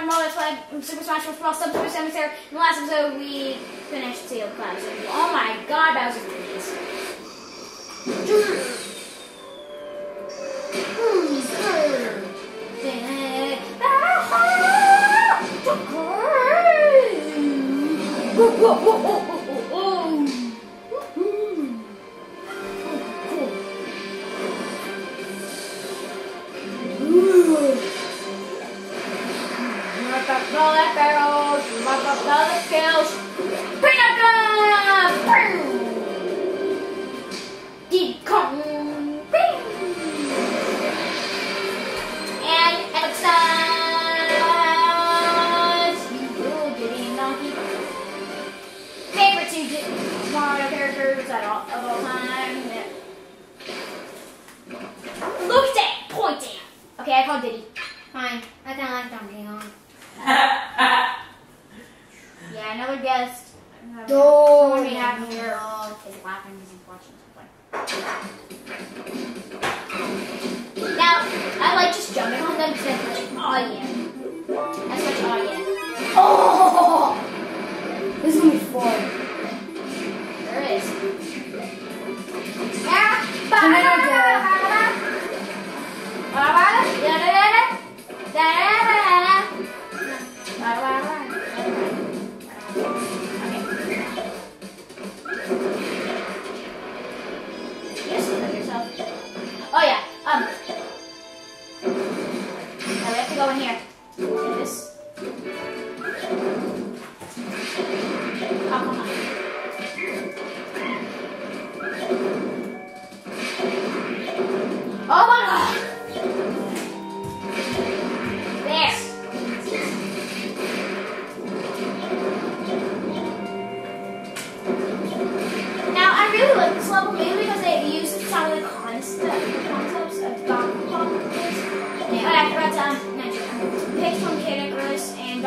And Roll Let's Play Super Smash Bros. Brawl Subspace Emissary In the last episode, we finished Sea of Clouds. Oh my god, that was a Whoa, whoa, whoa, whoa, whoa, Bullet barrels, bullet kills, peanut gun! Diddy Kong! And Alex Sons! You will get in donkey. Favorite two Mario characters at all, of all time. Look at that! Point it! Okay, I call Diddy. Fine. I kind of like Donkey Kong. Yeah, another guest. Another- Oh, Someone we have yeah. here is watching something. Now, I like just jumping on them because that's much, oh yeah. That's much, oh yeah. Oh! This is gonna be fun.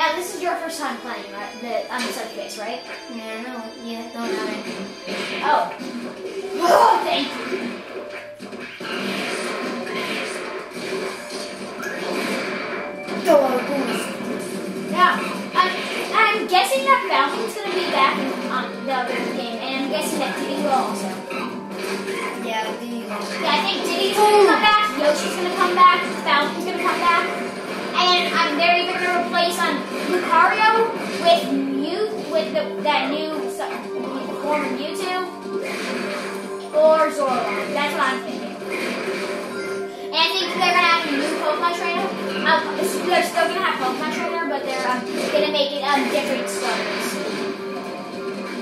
Now this is your first time playing, right? The um, Sunny Base, right? Yeah, no, yeah, don't have it. Oh. Oh, thank you. On. Now, I'm, I'm guessing that Falcon's gonna be back in um, the other game, and I'm guessing that Diddy will also. Yeah, you go. Yeah, I think Diddy's gonna come back, Yoshi's gonna come back, Falcon's gonna come back, and um, they're either gonna replace um, Lucario with Mew, with the, that new form of Mewtwo, or Zoroark. That's what I'm thinking. And I think they're gonna have a new Pokemon trainer. Um, they're still gonna have Pokemon trainer, but they're um, gonna make it um, different starters.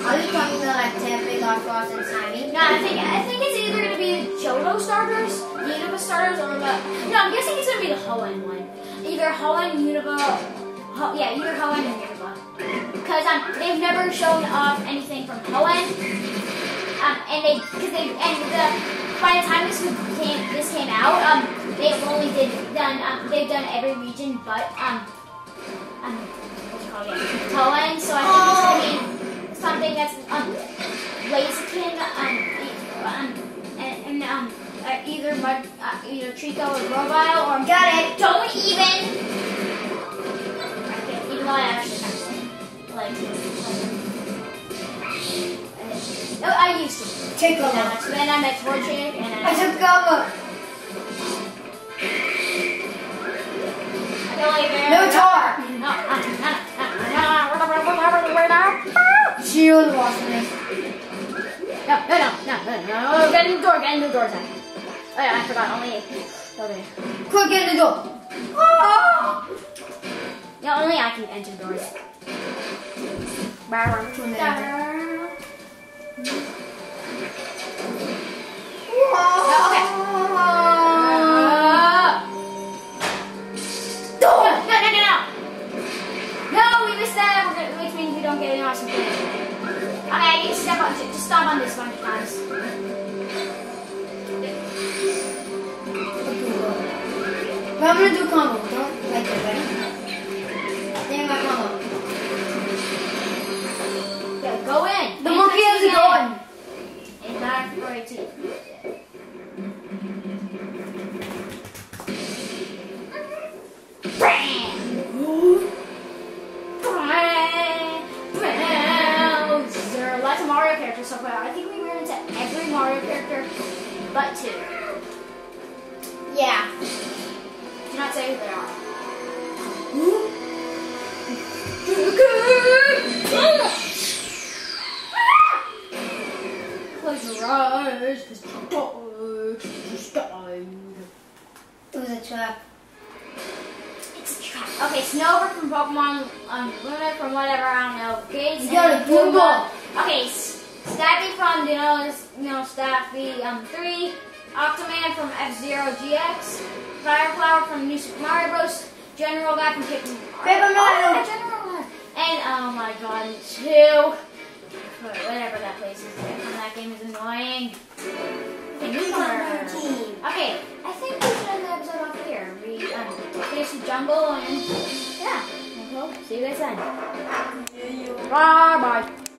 Are you talking about like Dark Frost, and Slimy? No, I think I think it's either gonna be the Johto starters, the Unova starters, or the no. I'm guessing it's gonna be the Hoenn one. Either Hoenn, Unova, Ho, yeah, either Hoenn or Unova. Because um, they've never shown off anything from Hoenn. Um, and they, because they, and the, by the time this came, this came out, um, they've only did done, um, they've done every region but um, um, what's it called again? Hoenn. So I think it's gonna be something that's um, Blaziken, um, um, and, and um, uh, either Mud, uh, either Treecko or Grovyle or Got it. don't even. Okay, even though I actually like, No, I used to. Take then. I- then I met Torchic, and then I took cover. I. No tar. No, Shield watching this. No, no, no, no, no, no. Get in the door, get in the door, Zach. Oh yeah, I forgot, only, okay. Quick, get in the door. Ah! Yeah, only I can enter doors. Turn it No, no, no, no, no. No, we missed that, gonna- which means we don't get an awesome thing. Okay, step on, just stop on this a bunch of I'm gonna do combo. Don't like it, ready? Think my combo. Okay, go in. The monkey has a gun. It's not for 18. There are lots of Mario characters so far. I think we ran into every Mario character but two. Yeah. Do not say who they are. Close your eyes, because you died. You died. It was a trap. It's a trap. Okay, Snover from Pokemon, um, Luna from whatever, I don't know. Gates You got a blue. Okay, S- Starfy from, you know, this- you know, Starfy, um, 3. Octoman from F-Zero GX. Fireflower from New Super Mario Bros. General Guy from Paper Paper Oh, Mario. yeah, General And, oh my god, two. Whatever that place is from that game is annoying. Okay, I think we should end the episode off here. We um, finish the jungle and yeah. Okay, see you guys then. Bye bye.